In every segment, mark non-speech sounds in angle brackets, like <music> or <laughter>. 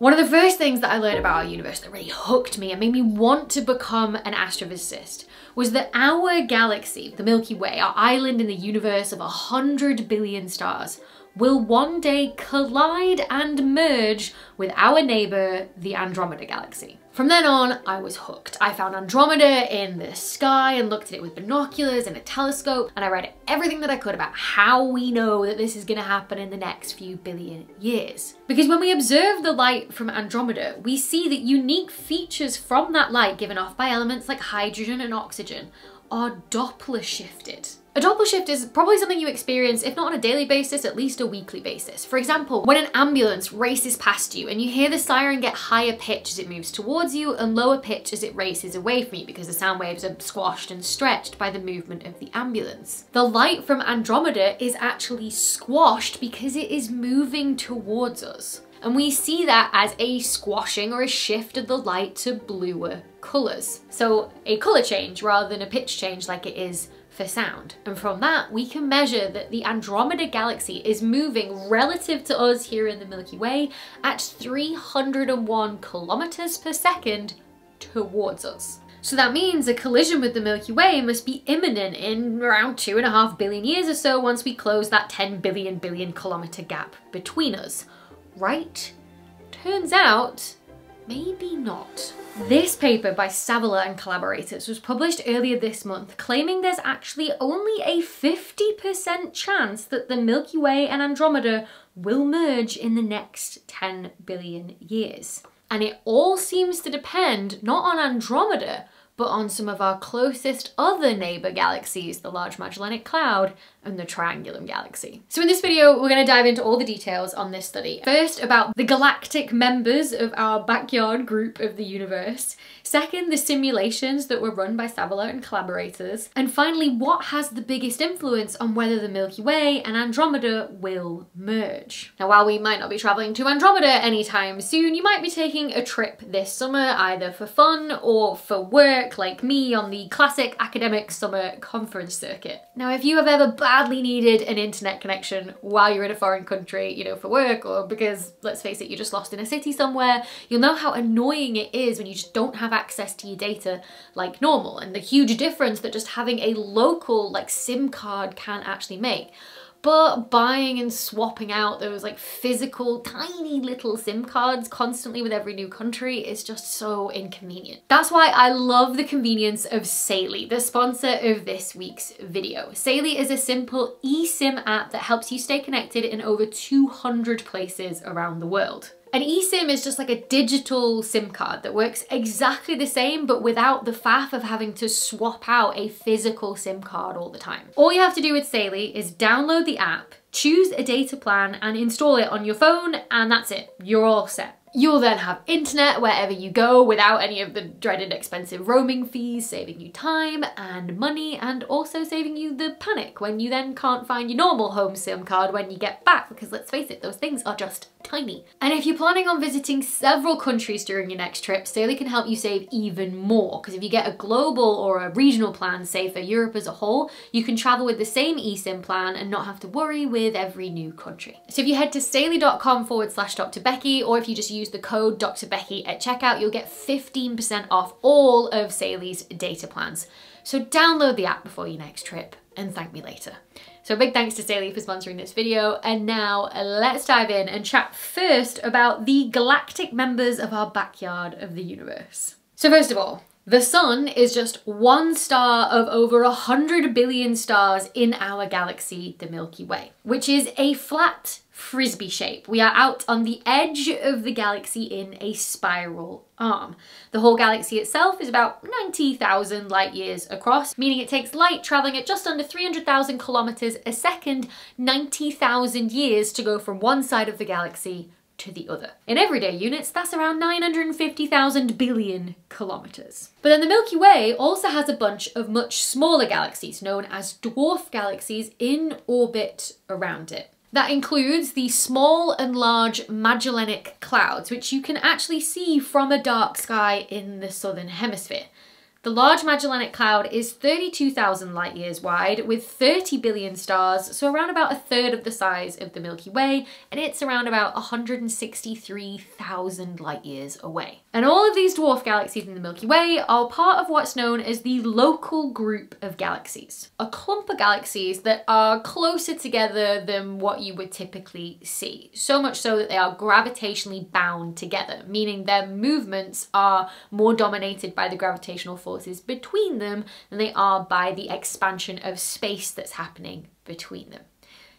One of the first things that I learned about our universe that really hooked me and made me want to become an astrophysicist was that our galaxy, the Milky Way, our island in the universe of a hundred billion stars, will one day collide and merge with our neighbour, the Andromeda Galaxy. From then on, I was hooked. I found Andromeda in the sky and looked at it with binoculars and a telescope, and I read everything that I could about how we know that this is gonna happen in the next few billion years. Because when we observe the light from Andromeda, we see that unique features from that light given off by elements like hydrogen and oxygen are Doppler shifted. A Doppler shift is probably something you experience, if not on a daily basis, at least a weekly basis. For example, when an ambulance races past you and you hear the siren get higher pitch as it moves towards you and lower pitch as it races away from you because the sound waves are squashed and stretched by the movement of the ambulance. The light from Andromeda is actually squashed because it is moving towards us. And we see that as a squashing or a shift of the light to bluer colours. So a colour change rather than a pitch change like it is for sound. And from that, we can measure that the Andromeda galaxy is moving relative to us here in the Milky Way at 301 kilometers per second towards us. So that means a collision with the Milky Way must be imminent in around two and a half billion years or so once we close that 10 billion billion kilometer gap between us. Right? Turns out, maybe not. This paper by Sawala and collaborators was published earlier this month claiming there's actually only a 50% chance that the Milky Way and Andromeda will merge in the next 10 billion years. And it all seems to depend not on Andromeda, but on some of our closest other neighbor galaxies, the Large Magellanic Cloud and the Triangulum Galaxy. So in this video, we're gonna dive into all the details on this study. First, about the galactic members of our backyard group of the universe. Second, the simulations that were run by Sawala and collaborators. And finally, what has the biggest influence on whether the Milky Way and Andromeda will merge? Now, while we might not be traveling to Andromeda anytime soon, you might be taking a trip this summer, either for fun or for work, like me on the classic academic summer conference circuit. Now, if you have ever badly needed an internet connection while you're in a foreign country, you know, for work or because, let's face it, you're just lost in a city somewhere, you'll know how annoying it is when you just don't have access to your data like normal and the huge difference that just having a local like SIM card can actually make. But buying and swapping out those like physical tiny little SIM cards constantly with every new country is just so inconvenient. That's why I love the convenience of Saily, the sponsor of this week's video. Saily is a simple eSIM app that helps you stay connected in over 200 places around the world. An eSIM is just like a digital SIM card that works exactly the same but without the faff of having to swap out a physical SIM card all the time. All you have to do with Saily is download the app, choose a data plan and install it on your phone and that's it. You're all set. You'll then have internet wherever you go without any of the dreaded expensive roaming fees, saving you time and money and also saving you the panic when you then can't find your normal home SIM card when you get back because let's face it, those things are just tiny. And if you're planning on visiting several countries during your next trip, Saily can help you save even more because if you get a global or a regional plan, say for Europe as a whole, you can travel with the same eSIM plan and not have to worry with every new country. So if you head to saily.com forward slash Dr. Becky or if you just use the code Dr. Becky at checkout, you'll get 15% off all of Saily's data plans. So download the app before your next trip and thank me later. So big thanks to Saily for sponsoring this video. And now let's dive in and chat first about the galactic members of our backyard of the universe. So first of all, the sun is just one star of over a hundred billion stars in our galaxy, the Milky Way, which is a flat frisbee shape. We are out on the edge of the galaxy in a spiral arm. The whole galaxy itself is about 90,000 light years across, meaning it takes light traveling at just under 300,000 kilometers a second, 90,000 years to go from one side of the galaxy to the other. In everyday units, that's around 950,000 billion kilometers. But then the Milky Way also has a bunch of much smaller galaxies known as dwarf galaxies in orbit around it. That includes the small and large Magellanic Clouds, which you can actually see from a dark sky in the southern hemisphere. The Large Magellanic Cloud is 32,000 light years wide with 30 billion stars, so around about a third of the size of the Milky Way, and it's around about 163,000 light years away. And all of these dwarf galaxies in the Milky Way are part of what's known as the local group of galaxies, a clump of galaxies that are closer together than what you would typically see, so much so that they are gravitationally bound together, meaning their movements are more dominated by the gravitational force forces between them than they are by the expansion of space that's happening between them.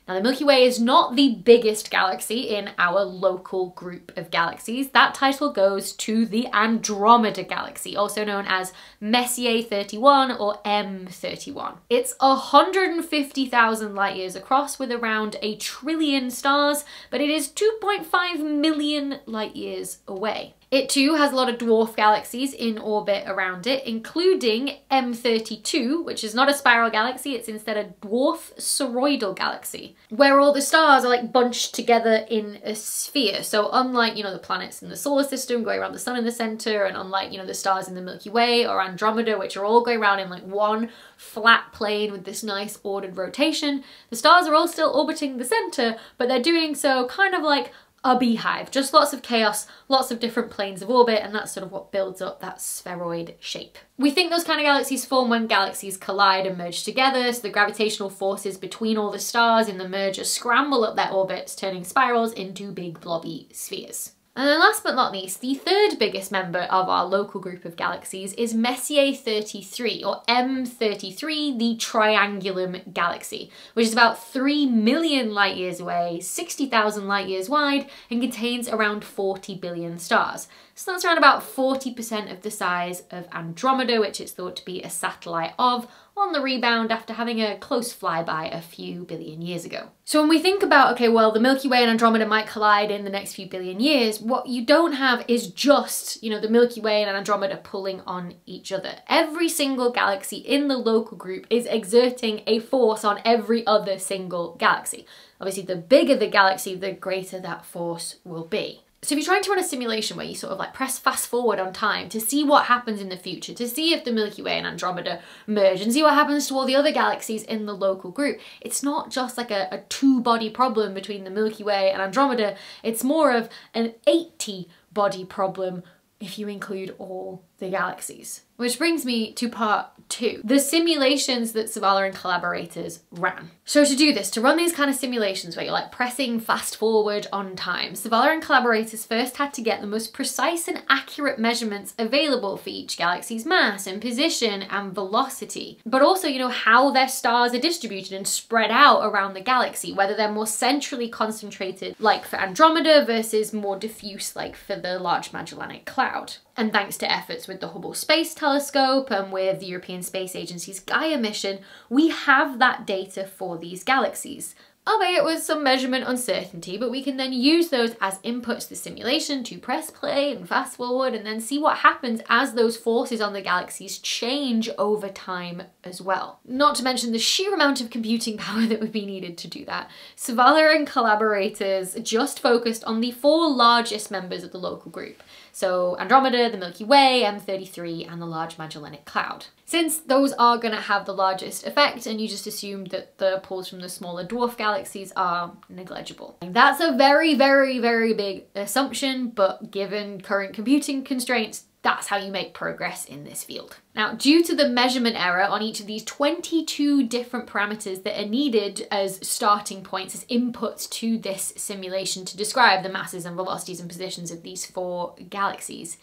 Now, the Milky Way is not the biggest galaxy in our local group of galaxies. That title goes to the Andromeda Galaxy, also known as Messier 31 or M31. It's 150,000 light years across with around a trillion stars, but it is 2.5 million light years away. It too has a lot of dwarf galaxies in orbit around it, including M32, which is not a spiral galaxy, it's instead a dwarf spheroidal galaxy, where all the stars are like bunched together in a sphere. So unlike, you know, the planets in the solar system going around the sun in the center, and unlike, you know, the stars in the Milky Way or Andromeda, which are all going around in like one flat plane with this nice ordered rotation, the stars are all still orbiting the center, but they're doing so kind of like a beehive. Just lots of chaos, lots of different planes of orbit, and that's sort of what builds up that spheroid shape. We think those kind of galaxies form when galaxies collide and merge together, so the gravitational forces between all the stars in the merger scramble up their orbits, turning spirals into big blobby spheres. And then last but not least, the third biggest member of our local group of galaxies is Messier 33, or M33, the Triangulum Galaxy, which is about 3 million light years away, 60,000 light years wide, and contains around 40 billion stars. So that's around about 40% of the size of Andromeda, which it's thought to be a satellite of, on the rebound after having a close flyby a few billion years ago. So when we think about, okay, well, the Milky Way and Andromeda might collide in the next few billion years, what you don't have is just, you know, the Milky Way and Andromeda pulling on each other. Every single galaxy in the local group is exerting a force on every other single galaxy. Obviously, the bigger the galaxy, the greater that force will be. So if you're trying to run a simulation where you sort of like press fast forward on time to see what happens in the future, to see if the Milky Way and Andromeda merge and see what happens to all the other galaxies in the local group, it's not just like a, a two body problem between the Milky Way and Andromeda, it's more of an 80 body problem if you include all the galaxies. Which brings me to part two, the simulations that Sawala and collaborators ran. So to do this, to run these kind of simulations where you're like pressing fast forward on time, Sawala and collaborators first had to get the most precise and accurate measurements available for each galaxy's mass and position and velocity, but also, you know, how their stars are distributed and spread out around the galaxy, whether they're more centrally concentrated like for Andromeda versus more diffuse like for the Large Magellanic Cloud. And thanks to efforts with the Hubble Space Telescope and with the European Space Agency's Gaia mission, we have that data for these galaxies. Albeit with some measurement uncertainty, but we can then use those as inputs to the simulation to press play and fast forward and then see what happens as those forces on the galaxies change over time as well. Not to mention the sheer amount of computing <laughs> power that would be needed to do that. Sawala and collaborators just focused on the four largest members of the local group. So Andromeda, the Milky Way, M33, and the Large Magellanic Cloud. Since those are going to have the largest effect, and you just assumed that the pulls from the smaller dwarf galaxies are negligible. That's a very, very, very big assumption, but given current computing constraints, that's how you make progress in this field. Now, due to the measurement error on each of these 22 different parameters that are needed as starting points, as inputs to this simulation to describe the masses and velocities and positions of these four galaxies,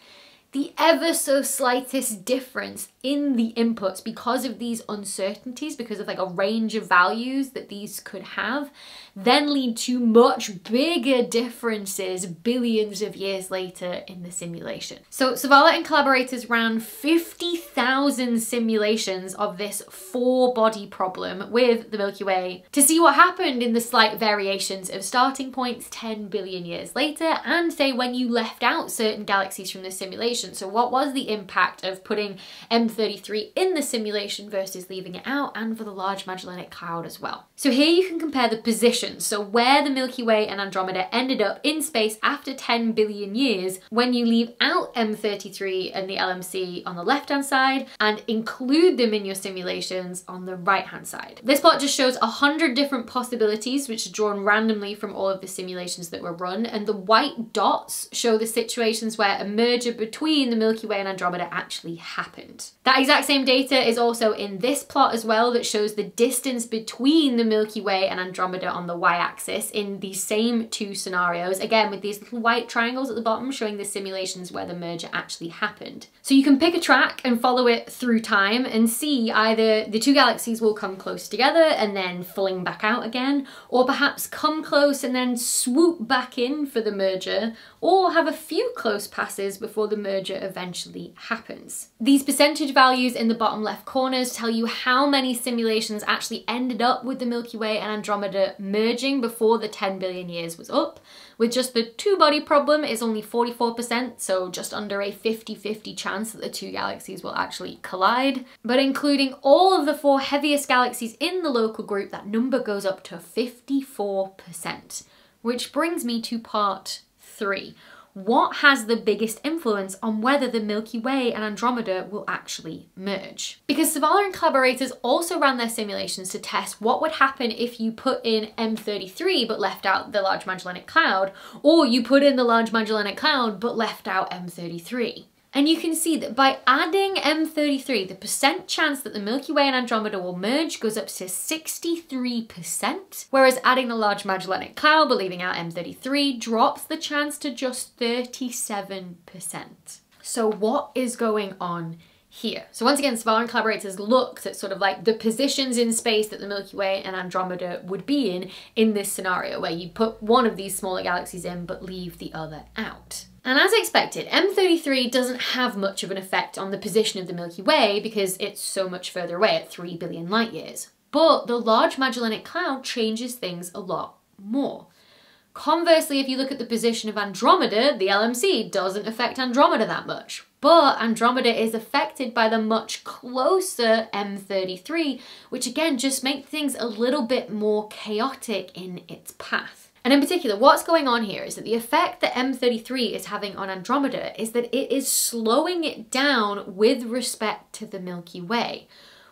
the ever so slightest difference in the inputs because of these uncertainties, because of like a range of values that these could have, then lead to much bigger differences billions of years later in the simulation. So Sawala and collaborators ran 50,000 simulations of this four body problem with the Milky Way to see what happened in the slight variations of starting points 10 billion years later and say when you left out certain galaxies from the simulation simulation. So what was the impact of putting M33 in the simulation versus leaving it out and for the Large Magellanic Cloud as well. So here you can compare the positions, so where the Milky Way and Andromeda ended up in space after 10 billion years when you leave out M33 and the LMC on the left hand side and include them in your simulations on the right hand side. This plot just shows a hundred different possibilities which are drawn randomly from all of the simulations that were run and the white dots show the situations where a merger between the Milky Way and Andromeda actually happened. That exact same data is also in this plot as well that shows the distance between the Milky Way and Andromeda on the y-axis in the same two scenarios, again with these little white triangles at the bottom showing the simulations where the merger actually happened. So you can pick a track and follow it through time and see either the two galaxies will come close together and then fling back out again, or perhaps come close and then swoop back in for the merger, or have a few close passes before the merger eventually happens. These percentage values in the bottom left corners tell you how many simulations actually ended up with the Milky Way and Andromeda merging before the 10 billion years was up, with just the two body problem is only 44%, so just under a 50-50 chance that the two galaxies will actually collide. But including all of the four heaviest galaxies in the local group, that number goes up to 54%. Which brings me to part three what has the biggest influence on whether the Milky Way and Andromeda will actually merge? Because Sawala and collaborators also ran their simulations to test what would happen if you put in M33 but left out the Large Magellanic Cloud, or you put in the Large Magellanic Cloud but left out M33. And you can see that by adding M33, the percent chance that the Milky Way and Andromeda will merge goes up to 63%, whereas adding the Large Magellanic Cloud but leaving out M33 drops the chance to just 37%. So what is going on here. So once again, Sawala and collaborators looked at sort of like the positions in space that the Milky Way and Andromeda would be in in this scenario where you put one of these smaller galaxies in but leave the other out. And as expected, M33 doesn't have much of an effect on the position of the Milky Way because it's so much further away at 3 billion light years. But the Large Magellanic Cloud changes things a lot more. Conversely, if you look at the position of Andromeda, the LMC doesn't affect Andromeda that much. But Andromeda is affected by the much closer M33, which again just makes things a little bit more chaotic in its path. And in particular, what's going on here is that the effect that M33 is having on Andromeda is that it is slowing it down with respect to the Milky Way.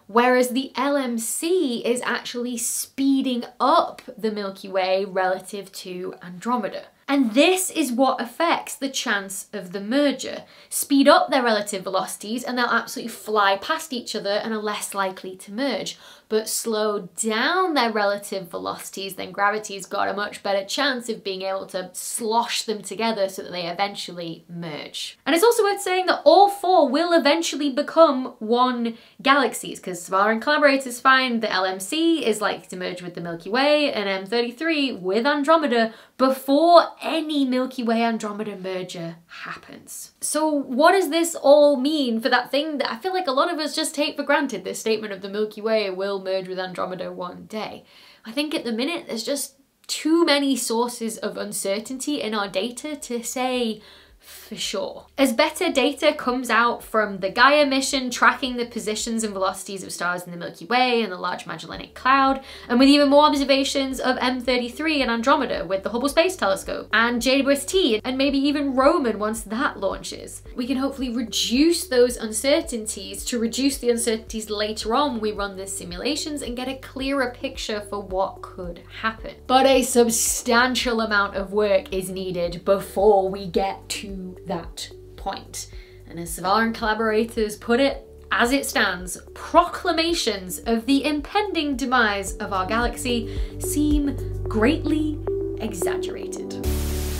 Whereas the LMC is actually speeding up the Milky Way relative to Andromeda. And this is what affects the chance of the merger. Speed up their relative velocities and they'll absolutely fly past each other and are less likely to merge but slow down their relative velocities, then gravity's got a much better chance of being able to slosh them together so that they eventually merge. And it's also worth saying that all four will eventually become one galaxies, because Sawala and collaborators find that LMC is likely to merge with the Milky Way and M33 with Andromeda before any Milky Way Andromeda merger happens. So what does this all mean for that thing that I feel like a lot of us just take for granted, this statement of the Milky Way will merge with Andromeda one day? I think at the minute there's just too many sources of uncertainty in our data to say for sure. As better data comes out from the Gaia mission tracking the positions and velocities of stars in the Milky Way and the Large Magellanic Cloud, and with even more observations of M33 and Andromeda with the Hubble Space Telescope, and JWST, and maybe even Roman once that launches, we can hopefully reduce those uncertainties to reduce the uncertainties later on we run the simulations and get a clearer picture for what could happen. But a substantial amount of work is needed before we get to that point. And as Sawala and collaborators put it, as it stands, proclamations of the impending demise of our galaxy seem greatly exaggerated.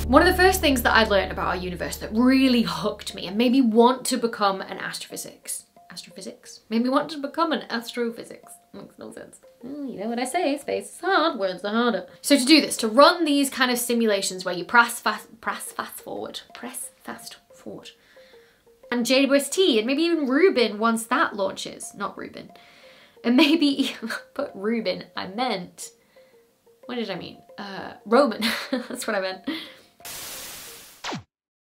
One of the first things that I learned about our universe that really hooked me and made me want to become an astrophysics. Astrophysics? Made me want to become an astrophysics. Makes no sense. Well, you know what I say, space is hard, words are harder. So to do this, to run these kind of simulations where you press fast, press fast forward, press fast forward. And JWST and maybe even Rubin once that launches. Not Rubin. And maybe, <laughs> but Rubin, I meant, what did I mean? Uh, Roman, <laughs> that's what I meant.